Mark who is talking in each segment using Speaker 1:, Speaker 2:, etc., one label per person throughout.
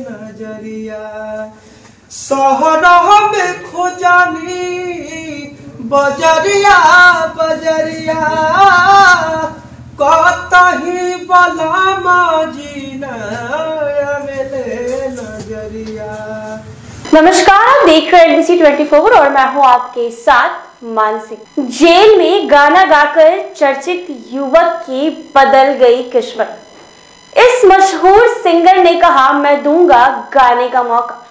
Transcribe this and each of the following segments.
Speaker 1: नज़रिया। में खोजानी बजरिया बजरिया। कतही बलामा जीना नज़रिया
Speaker 2: नमस्कार आप देख रहे हैं एनबीसी 24 और मैं हूँ आपके साथ मानसिक जेल में गाना गाकर चर्चित युवक की बदल गई किस्मत। इस मशहूर सिंगर ने कहा, मैं दूँगा गाने का मौका।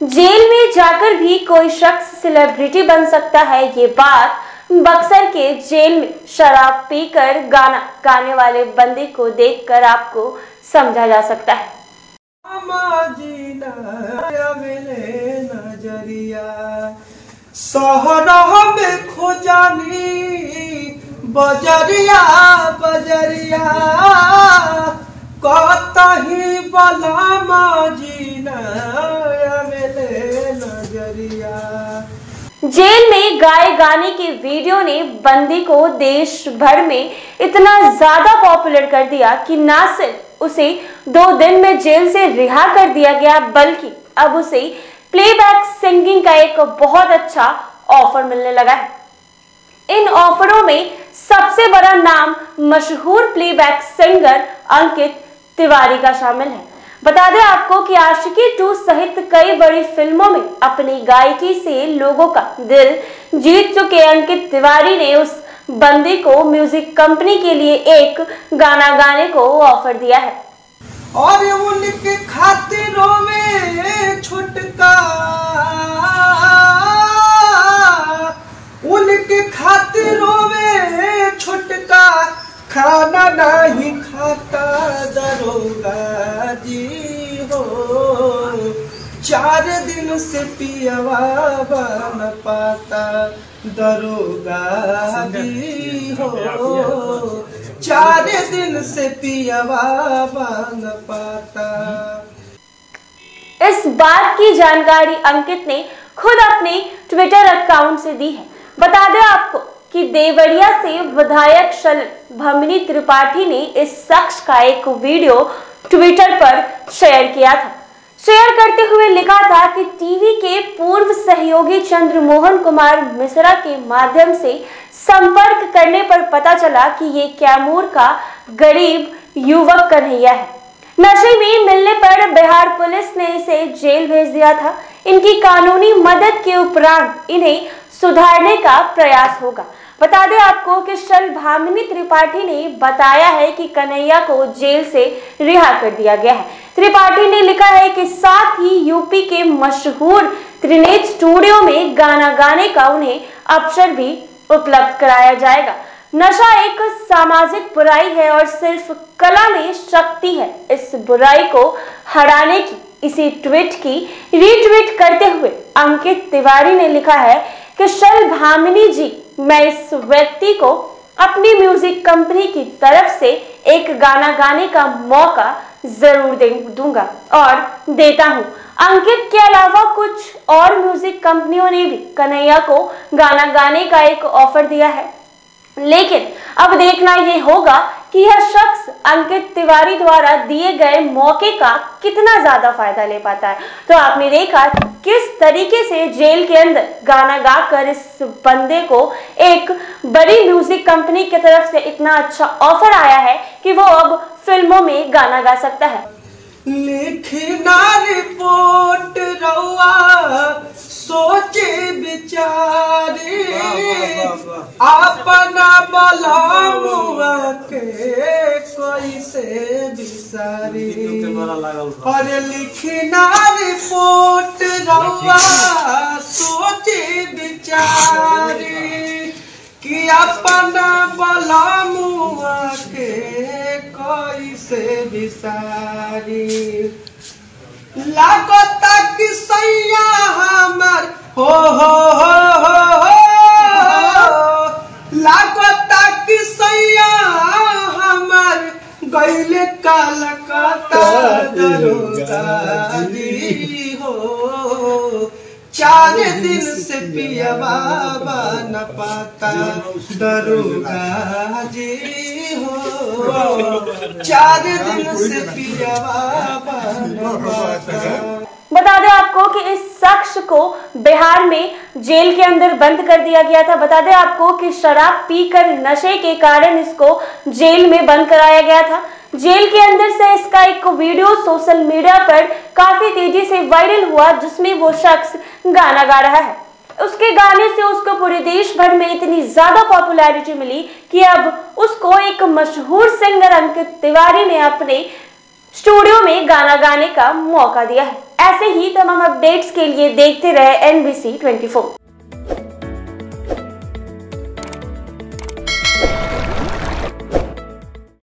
Speaker 2: जेल में जाकर भी कोई शख्स सेलिब्रिटी बन सकता है, ये बात बक्सर के जेल में शराब पीकर गाना, गाने वाले बंदे को देखकर आपको समझा जा सकता है।
Speaker 1: बजरिया बजरिया। कतही बलामा जीना नज़रिया।
Speaker 2: जेल में गाए गाने के वीडियो ने बंदी को देश भर में इतना ज़्यादा पॉपुलर कर दिया कि ना सिर्फ़ उसे दो दिन में जेल से रिहा कर दिया गया, बल्कि अब उसे प्लेबैक सिंगिंग का एक बहुत अच्छा ऑफ़र मिलने लगा है। इन ऑफरों में सबसे बड़ा नाम मशहूर प्लेबैक सिंगर अंकित तिवारी का शामिल है। बता दें आपको कि आशिकी टू सहित कई बड़ी फ़िल्मों में अपनी गायकी से लोगों का दिल जीत चुके अंकित तिवारी ने उस बंदी को म्यूज़िक कंपनी के लिए एक गाना गाने को ऑफ़र दिया है।
Speaker 1: और ये वो खातिरों खाना नहीं खाता दरोगा जी हो। चार दिन से पियवा बन पाता दरोगा जी हो। चार दिन से पियवा बन पाता।
Speaker 2: इस बात की जानकारी अंकित ने खुद अपने ट्विटर अकाउंट से दी है। बता दें आपको कि देवरिया से विधायक भमिनी त्रिपाठी ने इस शख्स का एक वीडियो ट्विटर पर शेयर किया था। शेयर करते हुए लिखा था कि टीवी के पूर्व सहयोगी चंद्रमोहन कुमार मिश्रा के माध्यम से संपर्क करने पर पता चला कि ये कैमूर का गरीब युवक कन्हैया है। नशे में मिलने पर बिहार पुलिस ने इसे जेल भेज दिया था। इनकी कानूनी मदद के उपरांत इन्हें सुधारने का प्रयास होगा। बता दें आपको कि शल भामिनी त्रिपाठी ने बताया है कि कन्हैया को जेल से रिहा कर दिया गया है। त्रिपाठी ने लिखा है कि साथ ही यूपी के मशहूर त्रिनेत स्टूडियो में गाना गाने का उन्हें अवसर भी उपलब्ध कराया जाएगा। नशा एक सामाजिक बुराई है और सिर्फ़ कला में शक्ति है। इस बुराई को हराने की, इसी ट्वीट की, रीट्वीट करते हुए अंकित तिवारी ने लिखा है कि शल भामिनी जी मैं इस व्यक्ति को अपनी म्यूज़िक कंपनी की तरफ़ से एक गाना गाने का मौका ज़रूर दे दूँगा और देता हूँ। अंकित के अलावा कुछ और म्यूज़िक कंपनियों ने भी कन्हैया को गाना गाने का एक ऑफ़र दिया है। लेकिन अब देखना ये होगा कि यह शख्स अंकित तिवारी द्वारा दिए गए मौके का कितना ज़्यादा फ़ायदा ले पाता है? तो आपने देखा किस तरीके से जेल के अंदर गाना गाकर इस बंदे को एक बड़ी म्यूज़िक कंपनी की तरफ़ से इतना अच्छा ऑफ़र आया है कि वो अब फ़िल्मों में गाना गा सकता है।
Speaker 1: लिखना रिपोर्ट सोचे विचारे अपना बलामुआ बिसारी और लिखना रिपोर्ट रउआ सोचे विचारे। कि अपना बलामुआ के कोई से बिसारी लागता कि सैया हमर हो हो हो। चार दिन से पिया बाबा न पाता, दरोगा जी हो। चार दिन से पियावा बनवाता
Speaker 2: बता दें आपको कि इस शख्स को बिहार में जेल के अंदर बंद कर दिया गया था। बता दें आपको कि शराब पीकर नशे के कारण इसको जेल में बंद कराया गया था। जेल के अंदर से इसका एक वीडियो सोशल मीडिया पर काफ़ी तेज़ी से वायरल हुआ, जिसमें वो शख्स गाना गा रहा है। उसके गाने से उसको पूरे देश भर में इतनी ज़्यादा पॉपुलैरिटी मिली कि अब उसको एक मशहूर सिंगर अंकित तिवारी ने अपने स्टूडियो में गाना गाने का मौका दिया है। ऐसे ही तमाम अपडेट्स के लिए देखते रहे एनबीसी 24